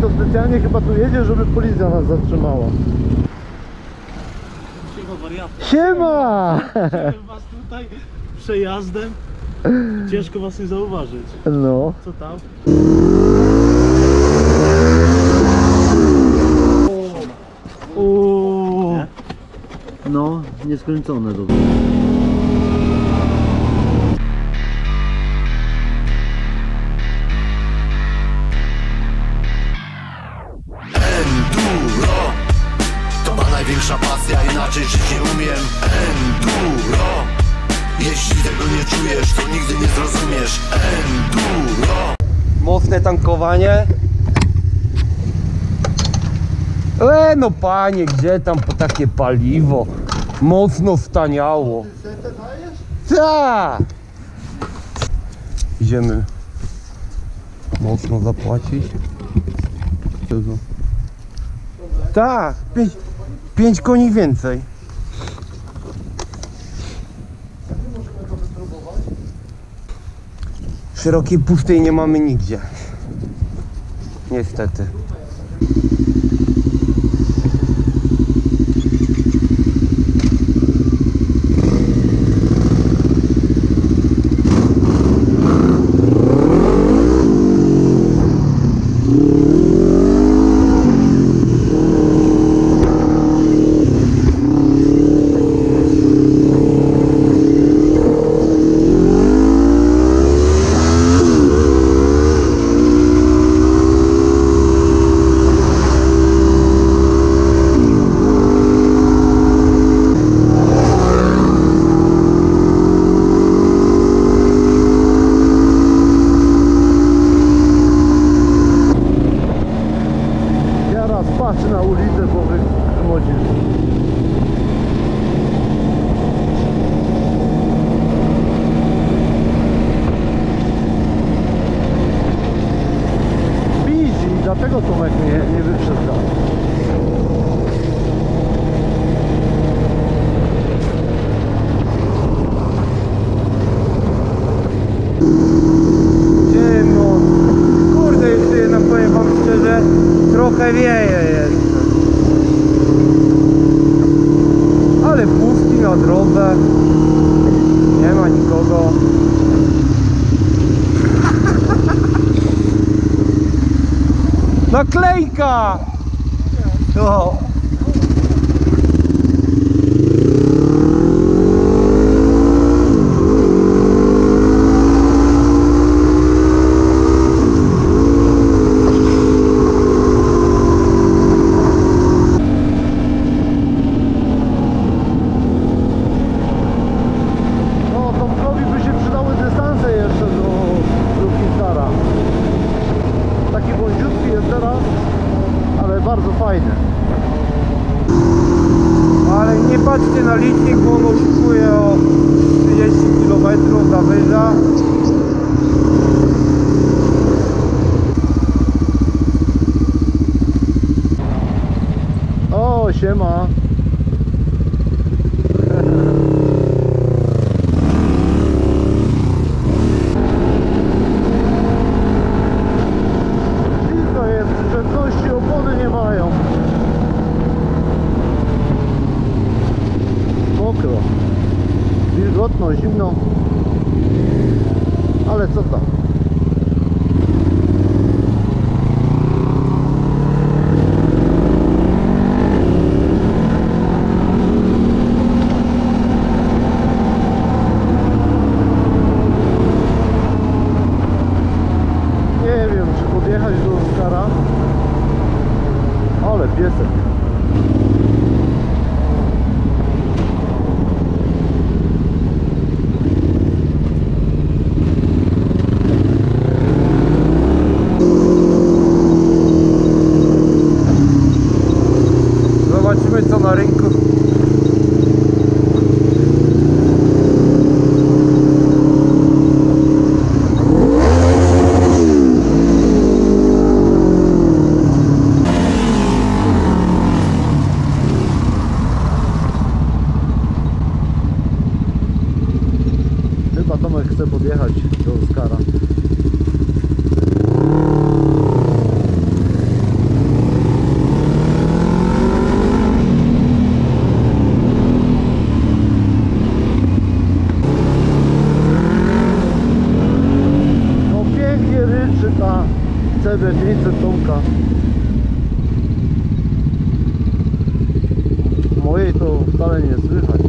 To specjalnie chyba tu jedzie, żeby policja nas zatrzymała. Siema wariaty. Siema! Widziałem was tutaj przejazdem. Ciężko was nie zauważyć. No. Co tam? Uuu. No, nieskręcone to Enduro Mocne tankowanie. E no panie, gdzie tam po takie paliwo? Mocno staniało. Tak. Idziemy mocno zapłacić. Tak, pięć, pięć koni więcej. Szerokiej pustej nie mamy nigdzie. Niestety. Ja raz patrzę na ulicę, bo wy grzmodzisz. Widzi, dlatego Tomek nie, nie wyprzedza. Ciemno. Kurde, jeszcze jednak powiem wam szczerze, trochę wieje jeszcze. Ale pustki na drodze. Nie ma nikogo. Naklejka! No. No, Tomkowi by się przydały dystanse jeszcze do Lukistara. Taki wąziutki jest teraz, ale bardzo fajny. Ale nie patrzcie na licznik, bo on oszukuje o 30 km zawyża. O, siema. Blisko jest, prędkości opony nie mają. Mokro. Wilgotno, zimno. Ale co tam? Nie wiem, czy podjechać do Oskara. Ale piesek. Zobaczymy co na rynku. CB500 Tomka. Mojej to wcale nie słychać.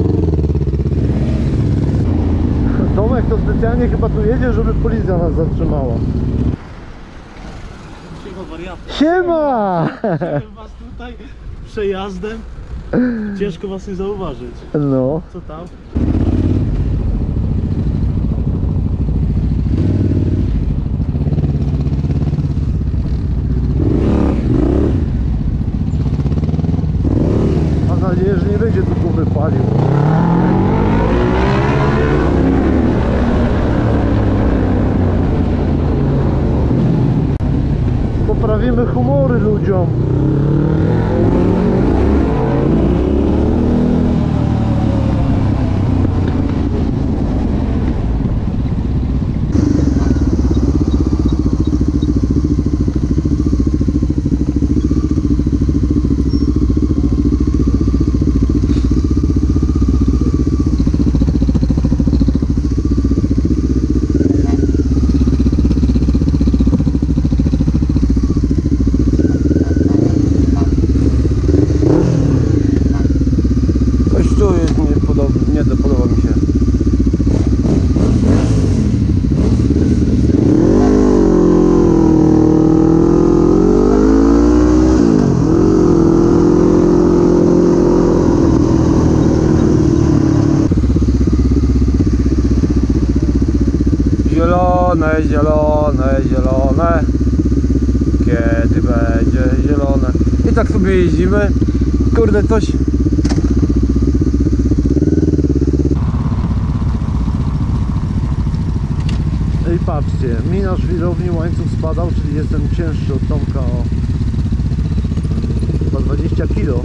Tomek to specjalnie chyba tu jedzie, żeby policja nas zatrzymała. Siema wariaty. Siema! Chciałem was tutaj przejazdem. Ciężko was nie zauważyć. No. Co tam? Mam nadzieję, że nie będzie tu gumy palił. Poprawimy humory ludziom. Coś tu jest nie, podoba, nie do- podoba mi się. Zielone, zielone, zielone. Kiedy będzie zielone? I tak sobie jeździmy. Kurde, coś i patrzcie, mi na żwirowni łańcuch spadał, czyli jestem cięższy od Tomka o chyba 20 kg.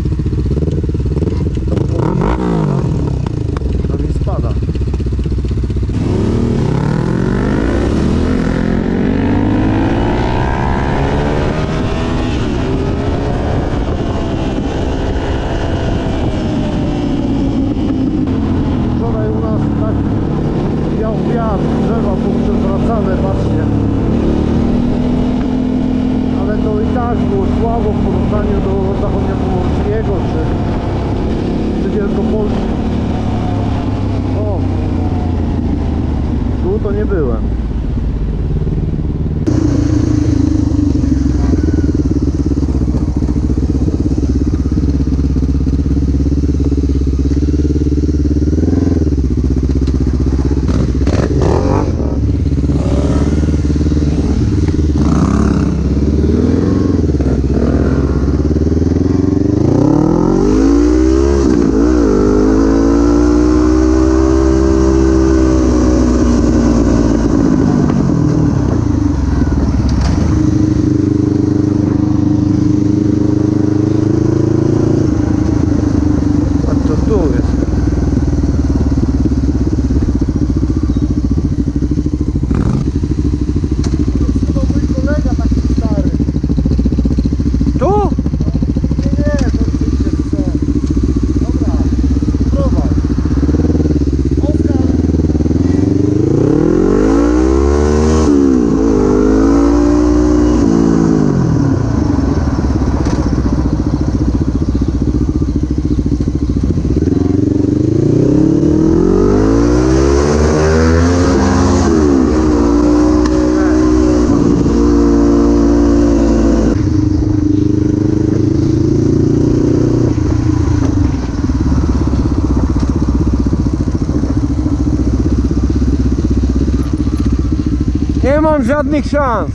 Mam żadnych szans.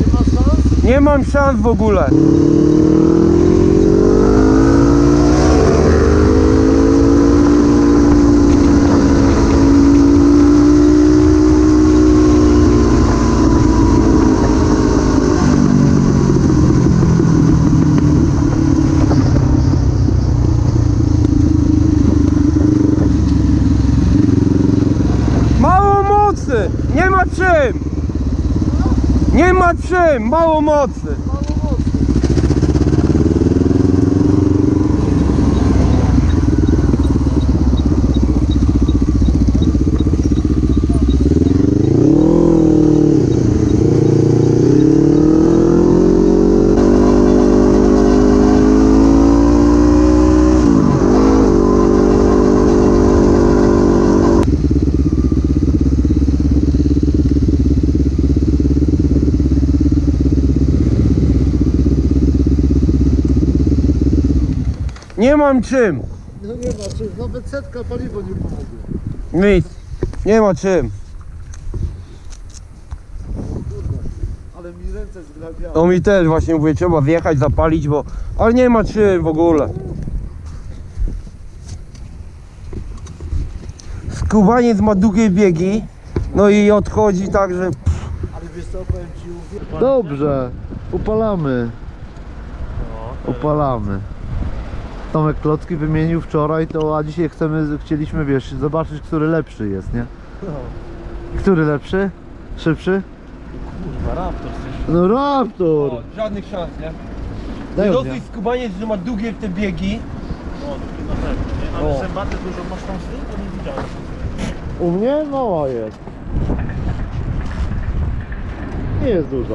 Nie masz szans? Nie mam szans w ogóle. Mało mocy! Nie ma czym! Nie ma czym! Mało mocy! Nie mam czym. No nie ma, czy nawet setka paliwo nie pomogło. Nic. Nie ma czym. Ale mi ręce zgrabiały. To mi też właśnie mówię, trzeba wjechać, zapalić, bo... Ale nie ma czym w ogóle. Skubaniec ma długie biegi. No i odchodzi tak, że... Ale wiesz co, powiem ci, Dobrze, upalamy. Upalamy. Tomek Klocki wymienił wczoraj to, a dzisiaj chcemy, chcieliśmy, wiesz, zobaczyć, który lepszy jest, nie? Który lepszy? Szybszy? Kurwa, Raptor coś. No Raptor! żadnych szans, nie? Daj mnie. Dosyć skubaniec, że ma długie te biegi. No, na pewno, nie? Ale O. zębaty dużo masz tam z tym, to nie widziałem. U mnie mała jest. Nie jest dużo.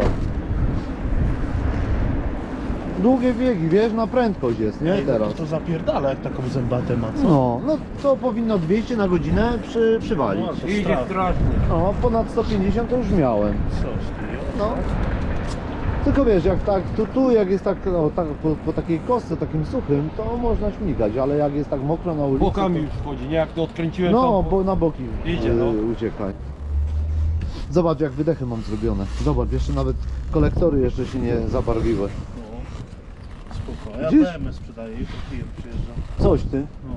Długie biegi, wiesz, na prędkość jest, nie? Ej, Teraz. To zapierdala, jak taką zębatę ma, co? No, no to powinno 200 na godzinę przy, przywalić. No, to Idzie strasznie. strasznie. No, ponad 150 to już miałem. Coś ty, No. Tylko wiesz, jak tak, tu, tu jak jest tak, no, tak po, po takiej kostce, takim suchym, to można śmigać, ale jak jest tak mokro na ulicy, Bokami to... już wchodzi, nie? Jak to odkręciłem No, to... bo na boki Idzie, y, no. uciekaj. Zobacz jak wydechy mam zrobione. Zobacz, jeszcze nawet kolektory jeszcze się nie zabarwiły. Spoko. Ja Widzisz? BMW sprzedaję, jutro klient przyjeżdża. Coś ty. No.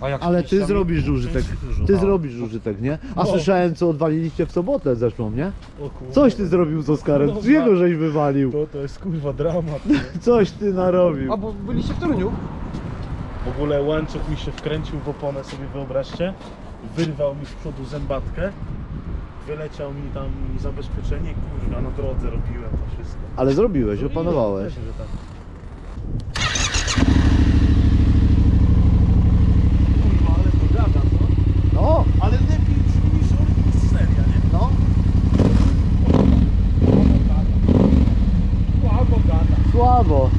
A jak Ale ty zrobisz użytek. Ty no. zrobisz użytek, nie? A No. słyszałem co odwaliliście w sobotę zeszłą, nie? O kurwa. Coś ty zrobił z Oskarem, No, z jego żeś wywalił. To, to jest kurwa dramat. Coś ty narobił. A bo byliście w Toruniu? W ogóle łańcuch mi się wkręcił w oponę, sobie wyobraźcie. Wyrwał mi z przodu zębatkę. Wyleciał mi tam zabezpieczenie, kurwa, na drodze robiłem to wszystko. Ale zrobiłeś, opanowałeś. Pewnie, że tak. Kurwa, ale to gada, no. No, Ale lepiej brzmi niż seria, nie? no. Słabo gada. Słabo.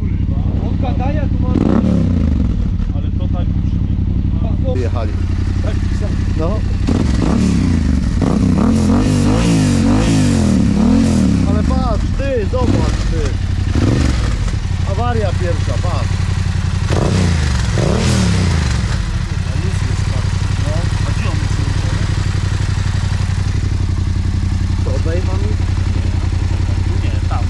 Kurwa. Od gadania tu ma... Ale to tak brzmi, kurwa. Wyjechali. No. Ale patrz, ty, zobacz, ty. Awaria pierwsza, patrz. A luz jest tam. No. A gdzie on jest ułożony? To obejma mi? Nie, tam.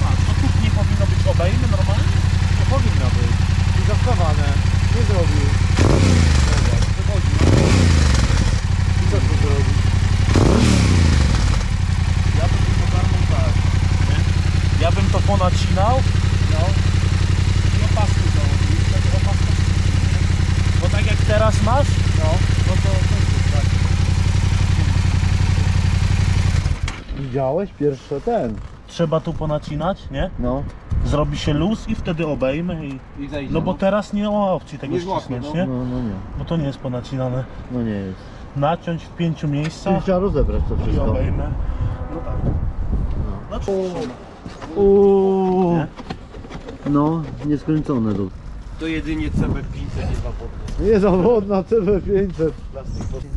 Patrz, to tu nie powinno być obejmy normalnie? Nie powinno być. I zastawane. Nie zrobił. Dobra, wychodzi. I co tu zrobić? Ja bym to ogarnął tak, nie? Ja bym to ponacinał, no, i opaskę założył, wtedy opaska? Bo tak jak teraz masz, no, no to tak. Widziałeś? Pierwsze ten. Trzeba tu ponacinać, nie? No. Zrobi się luz i wtedy obejmę i... I zajdzie, No bo teraz nie ma opcji tego Nie złapie, ścisnąć, no. nie? No, no nie. Bo to nie jest ponacinane. No nie jest. Naciąć w pięciu miejscach trzeba rozebrać to i wszystko. obejmę. No tak. No czy Uuu. Nie? No, nieskręcone to. To jedynie CB500 nie zawodne. Niezawodna CB500.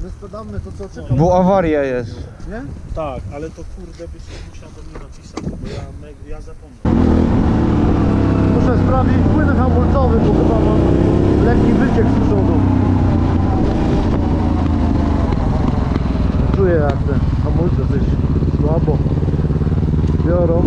My sprzedamy to co czekamy. Bo awaria jest. Nie? Tak, ale to kurde byś musiał do mnie napisać, bo ja, me- ja zapomnę. Muszę sprawdzić płyn hamulcowy, bo chyba mam lekki wyciek z przodu. Czuję jak te hamulce coś słabo biorą.